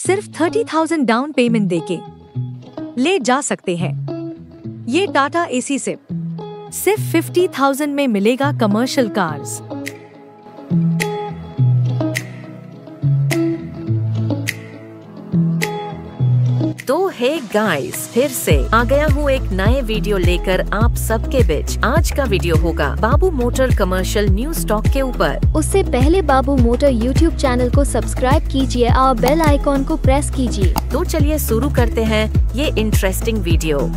सिर्फ़ thirty thousand down payment देके ले जा सकते हैं। ये टाटा एसी सिप सिर्फ़ फिफ्टी थाउज़ेंड में मिलेगा कमर्शियल कार्स तो हे गाइस फिर से। आ गया हूँ एक नए वीडियो लेकर आप सबके बीच। आज का वीडियो होगा Babu motor commercial news stock के ऊपर। उससे पहले बाबू मोटर यूट्यूब चैनल को सब्सक्राइब कीजिए और बेल आइकॉन को प्रेस कीजिए। तो चलिए शुरू करते हैं ये इंटरेस्टिंग वीडियो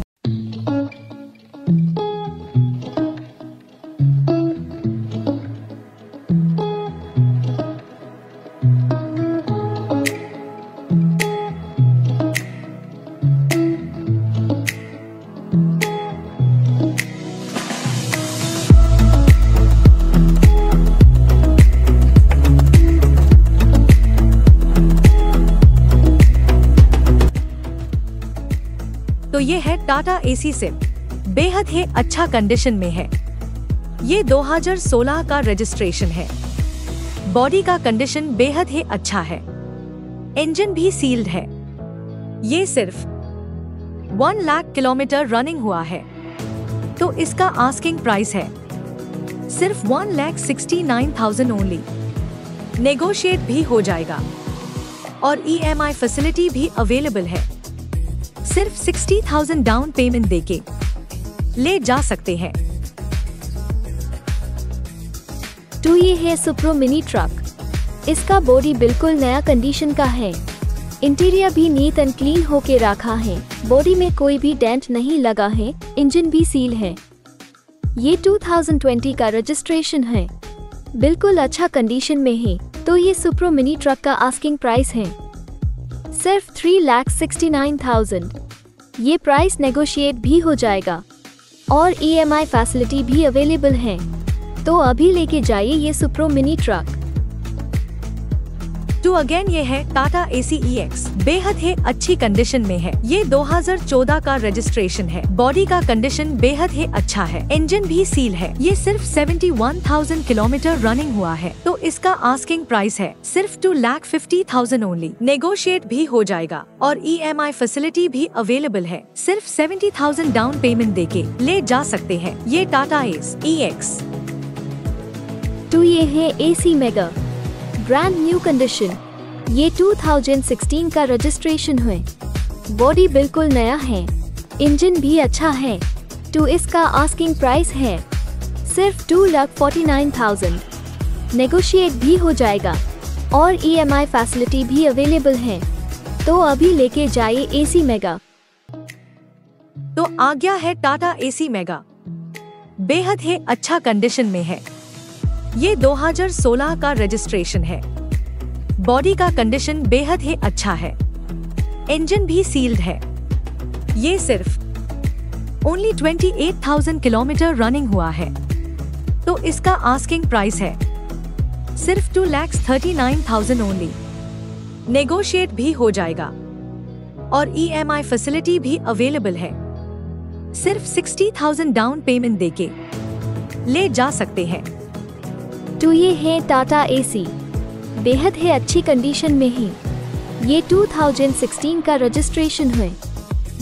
तो ये है टाटा एसी सिप बेहद ही अच्छा कंडीशन में है। ये 2016 का रजिस्ट्रेशन है। बॉडी का कंडीशन बेहद ही अच्छा है। इंजन भी सील्ड है। ये सिर्फ़ वन लाख किलोमीटर रनिंग हुआ है। तो इसका आस्किंग प्राइस है। सिर्फ़ one lakh sixty nine thousand only. Negotiate भी हो जाएगा। और ईएमआई फैसिलिटी भी अवेलेबल है। सिर्फ़ सिक्सटी थाउज़ेंड डाउन पेमेंट देके ले जा सकते हैं। टू ये है सुप्रो मिनी ट्रक इसका बॉडी बिल्कुल नया कंडीशन का है। इंटीरियर भी नीट एंड क्लीन होके रखा है। बॉडी में कोई भी डेंट नहीं लगा है। इंजन भी सील है। ये 2020 का रजिस्ट्रेशन है। बिल्कुल अच्छा कंडीशन में है। तो ये सुप्रो मिनी ट्रक का आस्किंग प्राइस है। सिर्फ़ three lakh sixty nine thousand ये प्राइस नेगोशिएट भी हो जाएगा। और ईएमआई फैसिलिटी भी अवेलेबल है। तो अभी लेके जाइए ये Supro mini truck two again ये है टाटा एसी ई एक्स बेहद ही अच्छी कंडीशन में है। ये 2014 का रजिस्ट्रेशन है। बॉडी का कंडीशन बेहद ही अच्छा है। इंजन भी सील है। ये सिर्फ़ 71,000 किलोमीटर रनिंग हुआ है। तो इसका आस्किंग प्राइस है। सिर्फ़ two lakh fifty thousand only negotiate भी हो जाएगा। और ईएमआई फैसिलिटी भी अवेलेबल है। सिर्फ़ 70,000 डाउन पेमेंट देके ले जा सकते हैं। ये Tata S E X two ये है Ace mega brand new condition ये 2016 का रजिस्ट्रेशन है बॉडी बिल्कुल नया है। इंजन भी अच्छा है। तो इसका आस्किंग प्राइस है। सिर्फ़ two lakh forty nine thousand negotiate भी हो जाएगा। और ईएमआई फैसिलिटी भी अवेलेबल है। तो अभी लेके जाइए एसी मेगा तो आ गया है टाटा एसी मेगा बेहद ही अच्छा कंडीशन में है। ये 2016 का रजिस्ट्रेशन है। बॉडी का कंडीशन बेहद ही अच्छा है। इंजन भी सील्ड है। ये सिर्फ़ ओनली 28,000 किलोमीटर रनिंग हुआ है। तो इसका आस्किंग प्राइस है। सिर्फ़ two lakhs thirty nine thousand only negotiate भी हो जाएगा। और ईएमआई फैसिलिटी भी अवेलेबल है। सिर्फ़ सिक्सटी थाउज़ेंड डाउन पेमेंट देके। ले जा सकते हैं। तो ये है टाटा एसी बेहद है अच्छी कंडीशन में ही। ये 2016 का रजिस्ट्रेशन है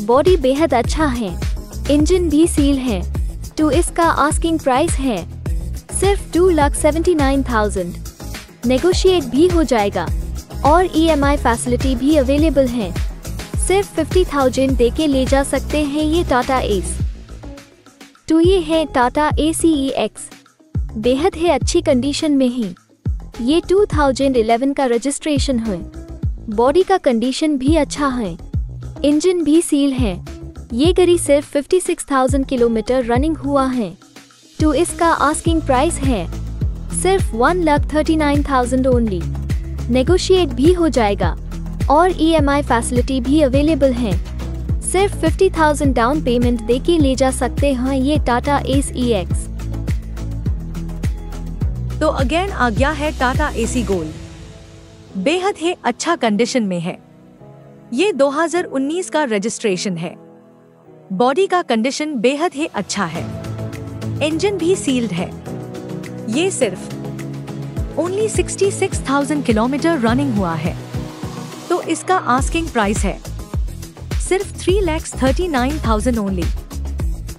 बॉडी बेहद अच्छा है। इंजन भी सील है। तो इसका आस्किंग प्राइस है। सिर्फ़ two lakh seventy nine thousand negotiate भी हो जाएगा। और ईएमआई फैसिलिटी भी अवेलेबल है। सिर्फ़ फिफ्टी थाउज़ेंड दे के ले जा सकते हैं ये टाटा एस तो ये है टाटा ए सी एक्स बेहद है अच्छी कंडीशन में ही। ये 2011 का रजिस्ट्रेशन है। बॉडी का कंडीशन भी अच्छा है। इंजन भी सील है। ये गाड़ी सिर्फ़ 56,000 किलोमीटर रनिंग हुआ है। तो इसका आस्किंग प्राइस है। सिर्फ़ one lakh thirty nine thousand only negotiate भी हो जाएगा। और ईएमआई फैसिलिटी भी अवेलेबल है। सिर्फ़ 50,000 डाउन पेमेंट देके ले जा सकते हैं ये टाटा एस ई एक्स तो अगेन आ गया है टाटा एसी गोल्ड। बेहद ही अच्छा कंडीशन में है। ये 2019 का रजिस्ट्रेशन है। बॉडी का कंडीशन बेहद ही अच्छा है। इंजन भी सील्ड है। ये सिर्फ़ ओनली 66,000 किलोमीटर रनिंग हुआ है। तो इसका आस्किंग प्राइस है। सिर्फ़ three lakhs thirty nine thousand only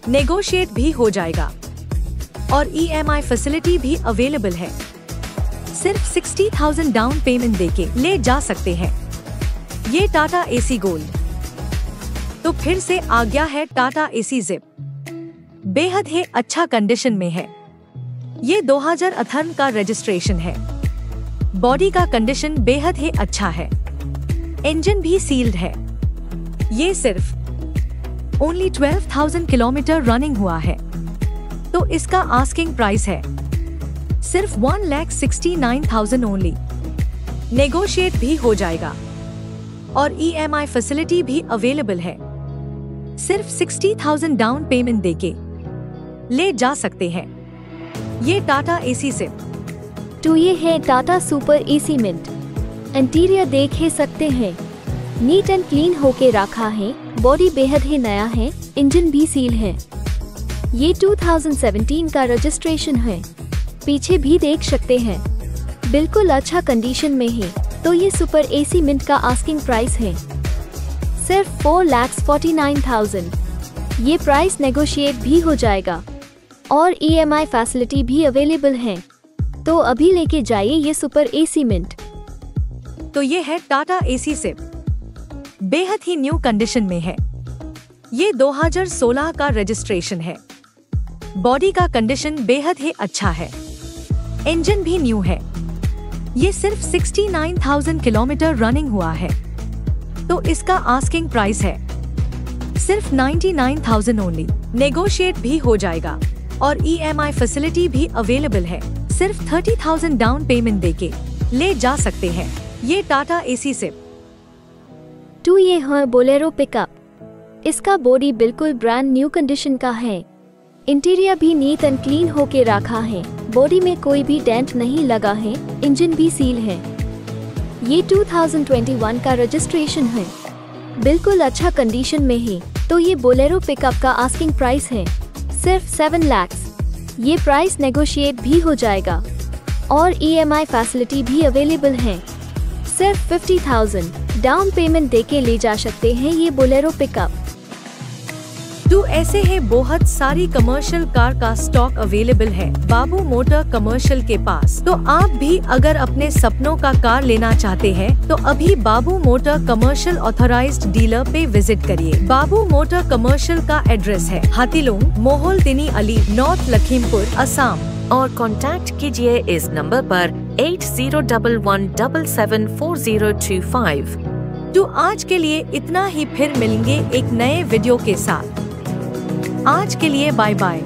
negotiate भी हो जाएगा। और ईएमआई फैसिलिटी भी अवेलेबल है। सिर्फ़ सिक्सटी थाउज़ेंड डाउन पेमेंट देके ले जा सकते हैं। ये टाटा एसी गोल्ड तो फिर से आ गया है टाटा एसी जिप बेहद ही अच्छा कंडीशन में है। ये 2018 का रजिस्ट्रेशन है। बॉडी का कंडीशन बेहद ही अच्छा है। इंजन भी सील्ड है। ये सिर्फ़ ओनली 12,000 किलोमीटर रनिंग हुआ है। तो इसका आस्किंग प्राइस है। सिर्फ़ one lakh sixty nine thousand only negotiate भी हो जाएगा। और ईएमआई फैसिलिटी भी अवेलेबल है। सिर्फ़ सिक्सटी थाउज़ेंड डाउन पेमेंट देके ले जा सकते हैं। ये टाटा एसी से तो ये है Tata super ace mint interior देख ही सकते हैं। नीट एंड क्लीन होके रखा है। बॉडी बेहद ही नया है। इंजन भी सील है। ये 2017 का रजिस्ट्रेशन है। पीछे भी देख सकते हैं। बिल्कुल अच्छा कंडीशन में है तो ये सुपर एसी मिंट का आस्किंग प्राइस है। सिर्फ़ four lakhs forty nine thousand ये प्राइस नेगोशिएट भी हो जाएगा। और ईएमआई फैसिलिटी भी अवेलेबल है। तो अभी लेके जाइए ये सुपर एसी मिंट तो ये है टाटा एसी से बेहद ही न्यू कंडीशन में है। ये 2016 का रजिस्ट्रेशन है। बॉडी का कंडीशन बेहद ही अच्छा है। इंजन भी न्यू है। ये सिर्फ़ 69,000 किलोमीटर रनिंग हुआ है। तो इसका आस्किंग प्राइस है। सिर्फ़ 99,000 ओनली नेगोशिएट भी हो जाएगा। और ईएमआई फैसिलिटी भी अवेलेबल है। सिर्फ़ 30,000 डाउन पेमेंट देके ले जा सकते हैं। ये टाटा एसी से। टू ये है बोलेरो पिकअप। इसका बॉडी बिल्कुल ब्रांड न्यू कंडीशन का है। इंटीरियर भी नीट एंड क्लीन होके रखा है। बॉडी में कोई भी डेंट नहीं लगा है। इंजन भी सील है। ये 2021 का रजिस्ट्रेशन है। बिल्कुल अच्छा कंडीशन में है। तो ये बोलेरो पिकअप का आस्किंग प्राइस है। सिर्फ़ सेवन लैक्स ये प्राइस नेगोशिएट भी हो जाएगा। और ईएमआई फैसिलिटी भी अवेलेबल है। सिर्फ़ फिफ्टी थाउज़ेंड डाउन पेमेंट देके ले जा सकते हैं ये बोलेरो पिकअप तो ऐसे है बहुत सारी कमर्शियल कार का स्टॉक अवेलेबल है बाबू मोटर कमर्शियल के पास। तो आप भी अगर अपने सपनों का कार लेना चाहते हैं तो अभी Babu Motor Commercial authorised dealer पे विज़िट करिए। बाबू मोटर कमर्शियल का एड्रेस है हाथीलुंग मोहल तिनी अली नॉर्थ लखीमपुर असम। और कांटेक्ट कीजिए इस नंबर पर eight zero double one double seven four zero two five तो आज के लिए इतना ही फिर मिलेंगे एक नए वीडियो के साथ। आज के लिए बाय बाय